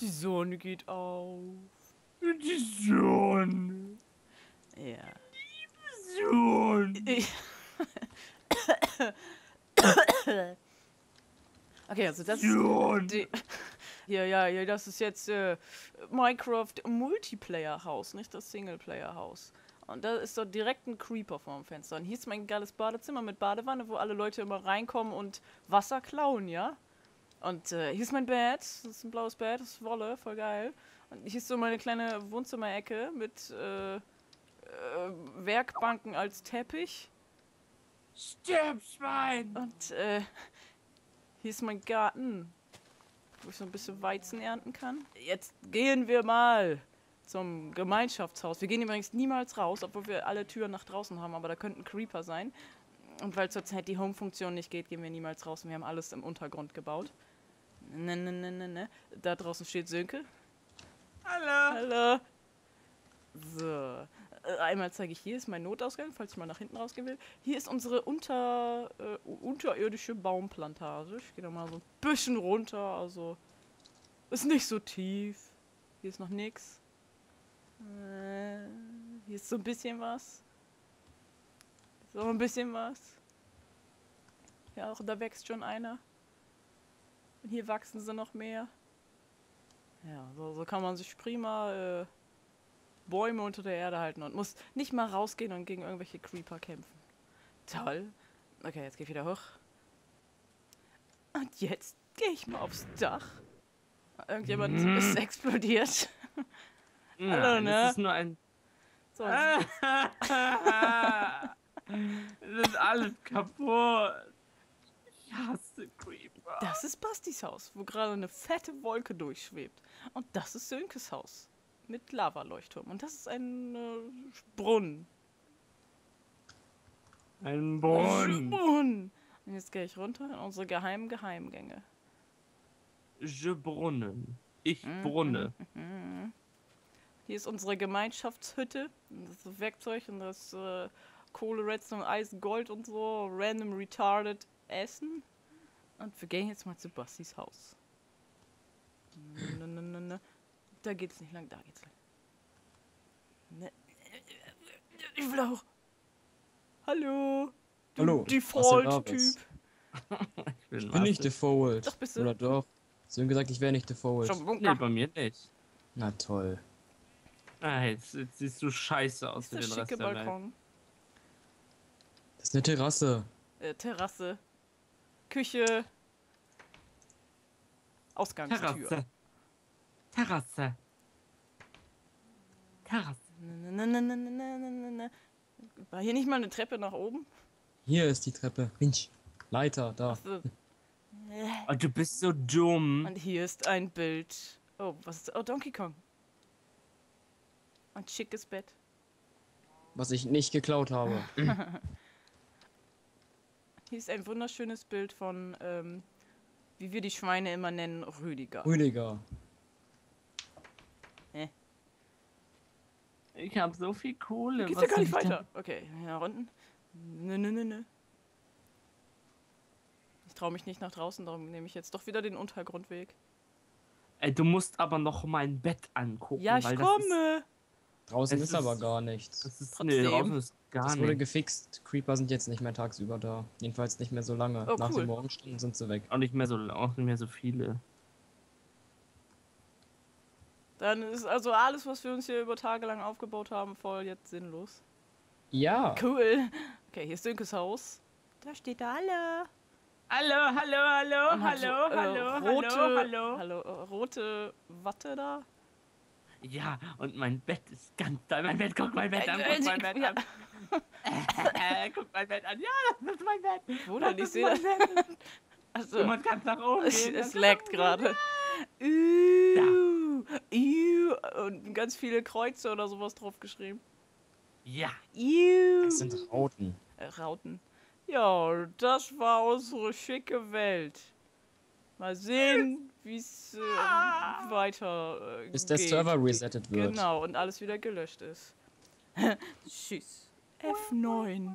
Die Sonne geht auf. Die Sonne. Ja. Sonne. okay, also das ist die, ja, ja, ja, das ist jetzt äh, Minecraft Multiplayer Haus, nicht das Singleplayer Haus. Und da ist so direkt ein Creeper vorm Fenster. Und hier ist mein geiles Badezimmer mit Badewanne, wo alle Leute immer reinkommen und Wasser klauen, ja? Und äh, hier ist mein Bett, das ist ein blaues Bett, das ist Wolle, voll geil. Und hier ist so meine kleine Wohnzimmerecke mit äh, äh, Werkbanken als Teppich. Stirb, Schwein. Und äh, hier ist mein Garten, wo ich so ein bisschen Weizen ernten kann. Jetzt gehen wir mal zum Gemeinschaftshaus. Wir gehen übrigens niemals raus, obwohl wir alle Türen nach draußen haben, aber da könnten Creeper sein. Und weil zurzeit die Home-Funktion nicht geht, gehen wir niemals raus. Und wir haben alles im Untergrund gebaut. Ne, ne, ne, ne, ne. Da draußen steht Sönke. Hallo. Hallo. So. Äh, Einmal zeige ich, hier ist mein Notausgang, falls ich mal nach hinten rausgehen will. Hier ist unsere unter, äh, unterirdische Baumplantage. Ich gehe da mal so ein bisschen runter, also ist nicht so tief. Hier ist noch nix. Äh, hier ist so ein bisschen was. So ein bisschen was. Ja, auch da wächst schon einer. Und hier wachsen sie noch mehr. Ja, so, so kann man sich prima äh, Bäume unter der Erde halten und muss nicht mal rausgehen und gegen irgendwelche Creeper kämpfen. Toll. Okay, jetzt geh ich wieder hoch. Und jetzt gehe ich mal aufs Dach. Irgendjemand Mhm. ist explodiert. Ja, Hallo, ne? Das ist nur ein. So, es ist alles kaputt. Ich hasse Creeper. das ist Bastis Haus, wo gerade eine fette Wolke durchschwebt. Und das ist Sönkes Haus mit Lavaleuchtturm. Und das ist ein äh, Brunnen. Ein Brunnen. Brunnen. Und jetzt gehe ich runter in unsere geheimen Geheimgänge. Je Brunnen. Ich Mhm. brunne. Hier ist unsere Gemeinschaftshütte. Das Werkzeug und das äh, Kohle, Redstone, Eisen, Gold und so. Random retarded Essen. Und wir gehen jetzt mal zu Bastis Haus. Ne, ne, ne. Da geht's nicht lang, da geht's lang. Ne. Ich will auch. Hallo. Du Hallo, Default-Typ. Ich bin, Ich bin nicht default. Doch, bist du. Oder doch? Sie haben gesagt, ich wäre nicht default. Nee, bei mir nicht. Na toll. Ah, jetzt, jetzt siehst du scheiße aus ist für der den Rest schicke der Welt. Balkon. Das ist eine Terrasse. Äh, Terrasse. Küche, Ausgangstür. Terrasse. Terrasse. Terrasse. War hier nicht mal eine Treppe nach oben? Hier ist die Treppe. Mensch, Leiter, da. So. Oh, du bist so dumm. Und hier ist ein Bild. Oh, was ist? Oh, Donkey Kong. Ein schickes Bett. Was ich nicht geklaut habe. Hier ist ein wunderschönes Bild von, ähm, wie wir die Schweine immer nennen, Rüdiger. Rüdiger. Ich habe so viel Kohle. Geht's ja gar nicht weiter. Okay, nach unten. Nö, nö, nö, nö. Ich traue mich nicht nach draußen, darum nehme ich jetzt doch wieder den Untergrundweg. Ey, du musst aber noch mein Bett angucken. Ja, ich weil das Ist, komme. Draußen Es ist, aber ist- gar nichts. das ist, Trotzdem. nee, draußen ist gar Das wurde nicht. gefixt. Creeper sind jetzt nicht mehr tagsüber da. Jedenfalls nicht mehr so lange. Oh, Nach cool. den Morgenstunden sind sie weg. Auch nicht mehr so, auch nicht mehr so viele. Dann ist also alles, was wir uns hier über Tage lang aufgebaut haben, voll jetzt sinnlos. Ja. Cool. Okay, hier ist Dünkes Haus. Da steht da alle. Hallo, hallo, hallo, hat hallo, so, äh, hallo, rote, hallo, hallo. hallo, äh, rote Watte da. Ja, und mein Bett ist ganz toll. Mein Bett, guck mein Bett an, Äh, guck mein äh, Bett ja. an. Äh, guck mein Bett an. Ja, das ist mein Bett. Wo denn? Ich sehe das. Bett. Also, musst ganz nach oben es, gehen. es laggt gerade. Uh, und ganz viele Kreuze oder sowas drauf geschrieben. gehen. Ja. Iu. Das sind Rauten. Äh, Rauten. Ja, das war unsere schicke Welt. Mal sehen, wie es äh, weiter äh, Bis der geht. Server resettet wird. Genau, und alles wieder gelöscht ist. Tschüss. F9.